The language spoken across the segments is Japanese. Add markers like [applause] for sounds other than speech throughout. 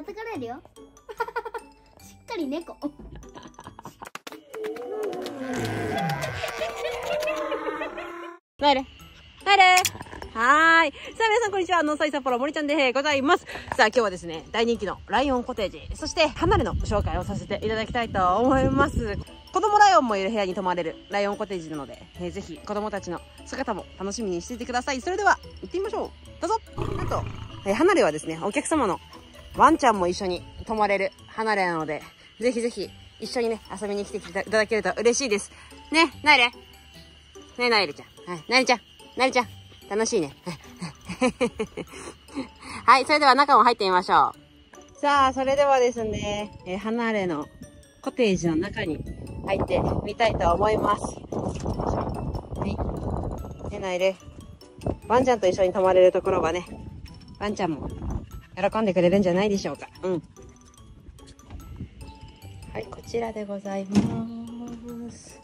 叩かれるよしっかり猫なれ。なれ。はい。さあ、皆さん、こんにちは。ノーサイ札幌森ちゃんでございます。さあ、今日はですね、大人気のライオンコテージ、そして、離れの紹介をさせていただきたいと思います。子供ライオンもいる部屋に泊まれるライオンコテージなので、えーぜひ子供たちの姿も楽しみにしていてください。それでは、行ってみましょう。どうぞ。なんと、えー離れはですね、お客様のワンちゃんも一緒に泊まれる離れなので、ぜひぜひ一緒にね、遊びに来ていただけると嬉しいです。ね、ナイレね、ナイレちゃん。はい、ナイレちゃん。ナイレちゃん。楽しいね。[laughs] はい、それでは中も入ってみましょう。さあ、それではですね、えー離れのコテージの中に入ってみたいと思います。はい。ね、ナイレ。ワンちゃんと一緒に泊まれるところはね、ワンちゃんも喜んでくれるんじゃないでしょうか。うん。はい、こちらでございます。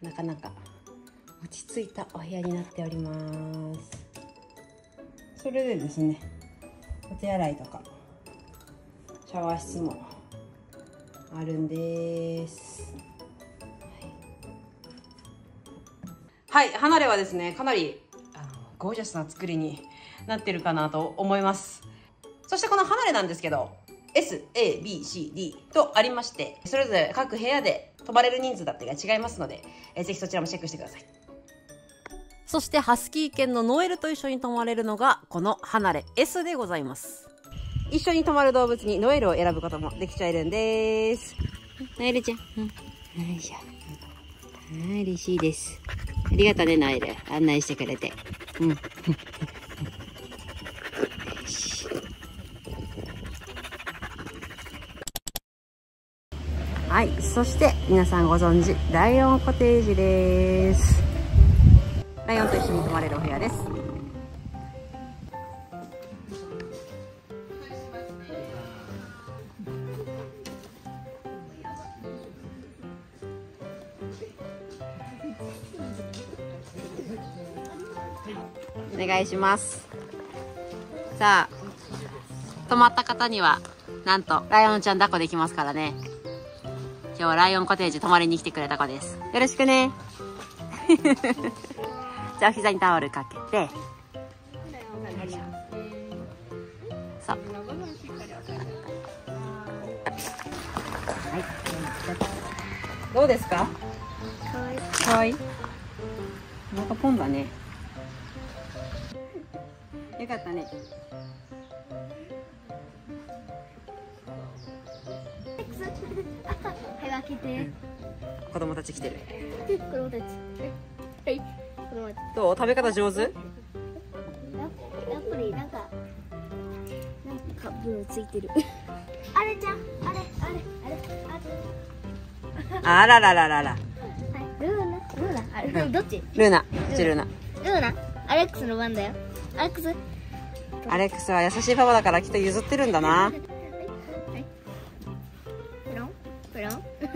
なかなか落ち着いたお部屋になっております。それでですね、お手洗いとか、シャワー室もあるんです。はい、離れはですね、かなりあのゴージャスな作りになってるかなと思います。そしてこの離れなんですけど、S、A、B、C、D とありまして、それぞれ各部屋で泊まれる人数だったりが違いますので、えーぜひそちらもチェックしてください。そしてハスキー犬のノエルと一緒に泊まれるのがこの離れ S でございます。一緒に泊まる動物にノエルを選ぶこともできちゃえるんです。ノエルちゃん。うん。よいしょ。はい、嬉しいです。ありがとうね、ノエル。案内してくれて。うん。はい、そして皆さんご存知、ライオンコテージです。ライオンと一緒に泊まれるお部屋です。お願いします。さあ、泊まった方には、なんと、ライオンちゃん抱っこできますからね。今日はライオンコテージ泊まりに来てくれた子です。よろしくね。[laughs] じゃあ、お膝にタオルかけて。そう。はい。どうですか？かわいいかわいいなんかポンだね。よかったね。はい開けて。子供たち来てる。[laughs] 子供たち。はい子供たちどう？食べ方上手？ややっぱりなんかなんかついてる。[laughs] あれじゃんあれあれあれああららららら。はい。ルーナルーナあれどっち？ルーナ。こっちルーナ。ルーナアレックスの番だよ。アレックス？アレックスは優しいパパだからきっと譲ってるんだな。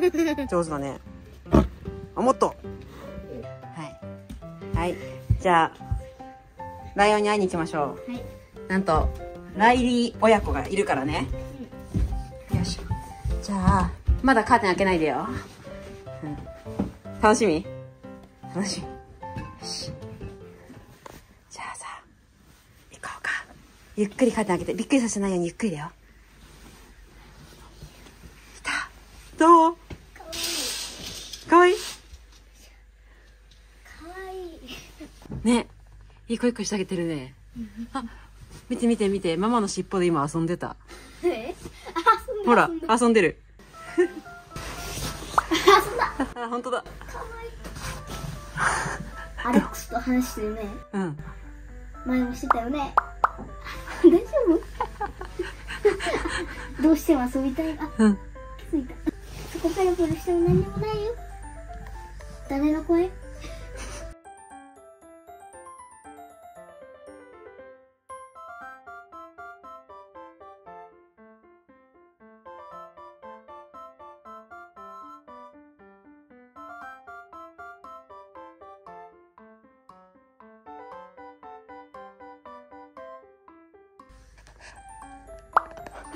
[laughs] 上手だね。あ、もっと。はい。はい。じゃあ、ライオンに会いに行きましょう。はいなんと、ライリー親子がいるからね。よいしょ。じゃあ、まだカーテン開けないでよ。うん楽しみ？楽しみ。よし。じゃあさ、行こうか。ゆっくりカーテン開けて、びっくりさせないようにゆっくりだよ。来た。どうかわいいかわいいね。いい子いい子してあげてるね。あ、見て見て見て。ママの尻尾で今遊んでた。ほら、遊んでる。あ、本当だ。アレックスと話してるねうん。前もしてたよね大丈夫？どうしても遊びたいあうん。気づいたそこペロペロしても何にもないよ誰の声？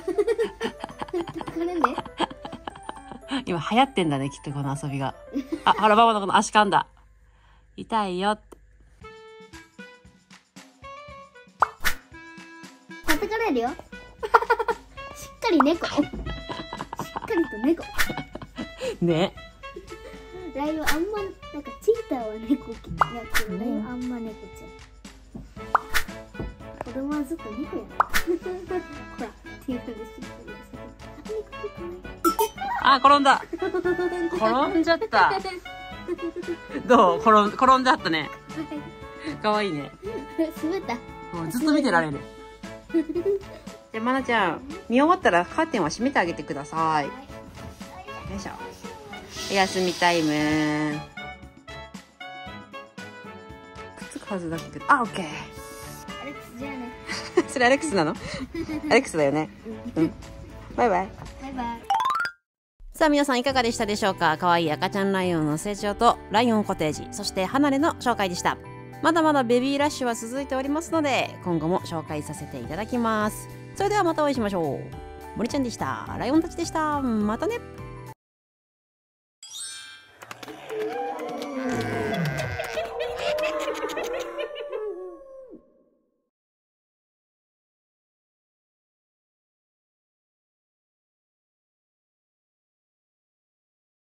[laughs] 今流行ってんだね、きっとこの遊びが。あ、ほら、ママのこの足噛んだ。痛いよって。叩かれるよ [laughs] しっかり猫しっかりと猫ね。ライオンあんまなんかチーターは猫やけどライオンあんま猫ちゃん子供はずっと猫やなほらっていうふうにしあ、転んだ。転んじゃった。どう？転ん、転んじゃったね。かわいいね。滑ったもうずっと見てられる。じゃあ、まなちゃん、見終わったらカーテンは閉めてあげてください。よいしょ。お休みタイム。くっつくはずだけど、あ、オッケー。それアレックスなの？[laughs] アレックスだよね。うん。バイバイ。バイバイさあ皆さんいかがでしたでしょうか？可愛い赤ちゃんライオンの成長とライオンコテージ、そして離れの紹介でした。まだまだベビーラッシュは続いておりますので、今後も紹介させていただきます。それではまたお会いしましょう。森ちゃんでした。ライオンたちでした。またね。